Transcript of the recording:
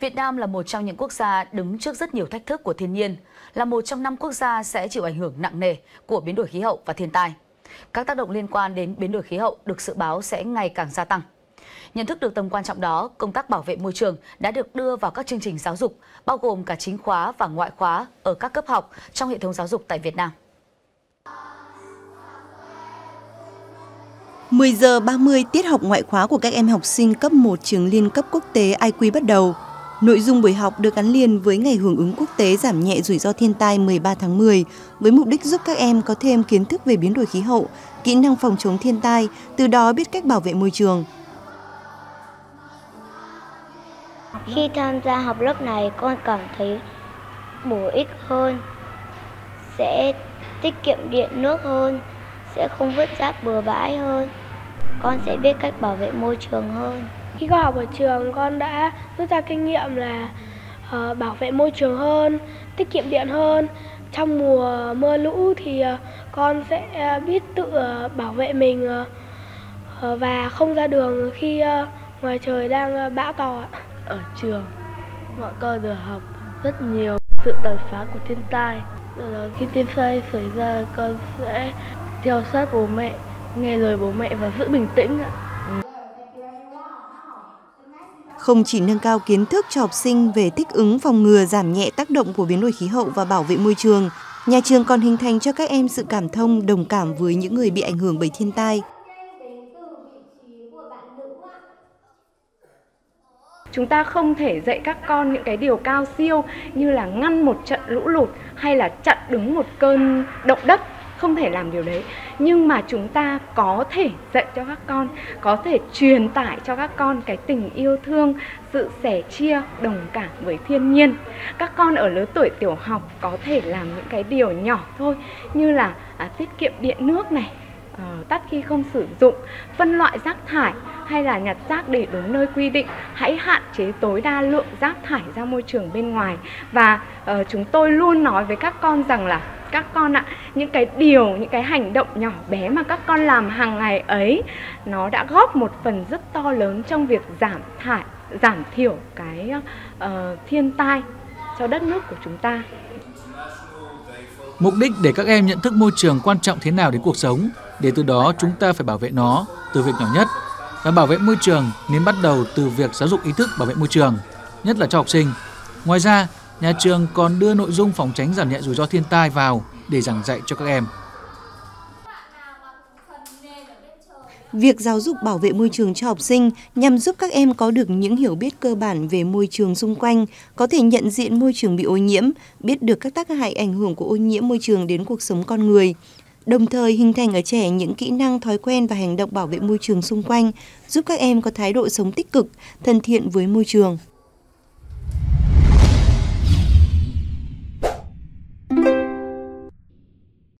Việt Nam là một trong những quốc gia đứng trước rất nhiều thách thức của thiên nhiên, là một trong năm quốc gia sẽ chịu ảnh hưởng nặng nề của biến đổi khí hậu và thiên tai. Các tác động liên quan đến biến đổi khí hậu được dự báo sẽ ngày càng gia tăng. Nhận thức được tầm quan trọng đó, công tác bảo vệ môi trường đã được đưa vào các chương trình giáo dục, bao gồm cả chính khóa và ngoại khóa ở các cấp học trong hệ thống giáo dục tại Việt Nam. 10 giờ 30 tiết học ngoại khóa của các em học sinh cấp 1 trường liên cấp quốc tế IQ bắt đầu. Nội dung buổi học được gắn liền với ngày hưởng ứng quốc tế giảm nhẹ rủi ro thiên tai 13 tháng 10 với mục đích giúp các em có thêm kiến thức về biến đổi khí hậu, kỹ năng phòng chống thiên tai, từ đó biết cách bảo vệ môi trường. Khi tham gia học lớp này, con cảm thấy bổ ích hơn, sẽ tiết kiệm điện nước hơn, sẽ không vứt rác bừa bãi hơn. Con sẽ biết cách bảo vệ môi trường hơn. Khi con học ở trường, con đã rút ra kinh nghiệm là uh, bảo vệ môi trường hơn, tiết kiệm điện hơn. Trong mùa mưa lũ thì uh, con sẽ uh, biết tự uh, bảo vệ mình uh, và không ra đường khi uh, ngoài trời đang uh, bão to. Ở trường, bọn con được học rất nhiều sự tàn phá của thiên tai. đó, khi thiên tai xảy ra, con sẽ theo sát bố mẹ, nghe lời bố mẹ và giữ bình tĩnh ạ. Không chỉ nâng cao kiến thức cho học sinh về thích ứng phòng ngừa giảm nhẹ tác động của biến đổi khí hậu và bảo vệ môi trường, nhà trường còn hình thành cho các em sự cảm thông, đồng cảm với những người bị ảnh hưởng bởi thiên tai. Chúng ta không thể dạy các con những cái điều cao siêu như là ngăn một trận lũ lụt hay là chặn đứng một cơn động đất không thể làm điều đấy. Nhưng mà chúng ta có thể dạy cho các con có thể truyền tải cho các con cái tình yêu thương sự sẻ chia đồng cảm với thiên nhiên. Các con ở lứa tuổi tiểu học có thể làm những cái điều nhỏ thôi như là à, tiết kiệm điện nước này uh, tắt khi không sử dụng phân loại rác thải hay là nhặt rác để đúng nơi quy định. Hãy hạn chế tối đa lượng rác thải ra môi trường bên ngoài. Và uh, chúng tôi luôn nói với các con rằng là các con ạ những cái điều những cái hành động nhỏ bé mà các con làm hàng ngày ấy nó đã góp một phần rất to lớn trong việc giảm thải giảm thiểu cái uh, thiên tai cho đất nước của chúng ta Mục đích để các em nhận thức môi trường quan trọng thế nào đến cuộc sống, để từ đó chúng ta phải bảo vệ nó từ việc nhỏ nhất. Và bảo vệ môi trường nên bắt đầu từ việc giáo dục ý thức bảo vệ môi trường, nhất là cho học sinh. Ngoài ra, nhà trường còn đưa nội dung phòng tránh giảm nhẹ rủi ro thiên tai vào để giảng dạy cho các em. Việc giáo dục bảo vệ môi trường cho học sinh nhằm giúp các em có được những hiểu biết cơ bản về môi trường xung quanh, có thể nhận diện môi trường bị ô nhiễm, biết được các tác hại ảnh hưởng của ô nhiễm môi trường đến cuộc sống con người, đồng thời hình thành ở trẻ những kỹ năng, thói quen và hành động bảo vệ môi trường xung quanh, giúp các em có thái độ sống tích cực, thân thiện với môi trường.